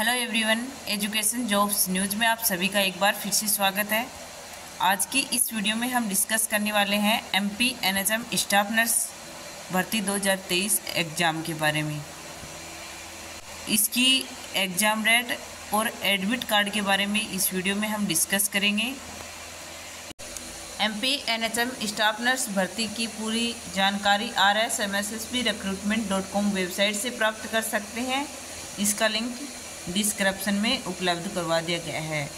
Hello everyone education jobs news में आप सभी का एक बार फिर से स्वागत है। आज की इस वीडियो में हम डिस्कस करने वाले हैं एमपी एनएचएम स्टाफ नर्स भर्ती 2023 एग्ज़ाम के बारे में। इसकी एग्ज़ाम रेट और एडमिट कार्ड के बारे में इस वीडियो में हम डिस्कस करेंगे। M P N H M staff nurse भर्ती की पूरी जानकारी R S M S S P recruitment dot com website से प्राप्त कर सकते हैं। इसका लिंक डिस्क्रिप्शन में उपलब्ध करवा दिया गया है।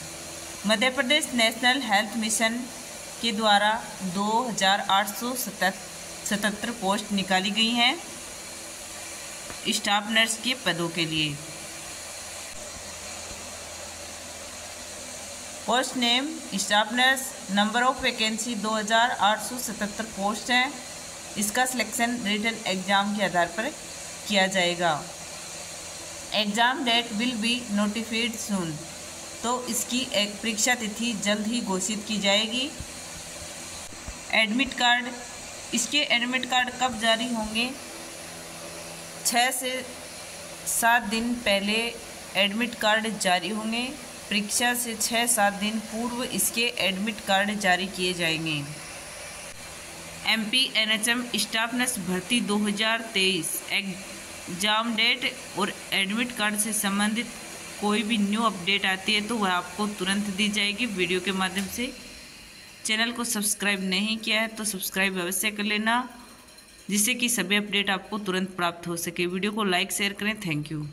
Madhya Pradesh national health mission के द्वारा दो सतहत्तर पोस्ट निकाली गई हैं स्टाफ नर्स के पदों के लिए। Post name, staff nurse, number of vacancy दो हज़ार आठ सौ सतहत्तर पोस्ट हैं। इसका सिलेक्शन रिटर्न एग्ज़ाम के आधार पर किया जाएगा। Exam date will be notified soon. तो इसकी एक परीक्षा तिथि जल्द ही घोषित की जाएगी। एडमिट कार्ड, इसके एडमिट कार्ड कब जारी होंगे? छः से सात दिन पहले एडमिट कार्ड जारी होंगे। परीक्षा से छः सात दिन पूर्व इसके एडमिट कार्ड जारी किए जाएँगे। M P N H M staff nurse भर्ती 2023 एग्ज़ाम डेट और एडमिट कार्ड से संबंधित कोई भी न्यू अपडेट आती है तो वह आपको तुरंत दी जाएगी वीडियो के माध्यम से। चैनल को सब्सक्राइब नहीं किया है तो सब्सक्राइब अवश्य कर लेना, जिससे कि सभी अपडेट आपको तुरंत प्राप्त हो सके। वीडियो को लाइक, शेयर करें। Thank you.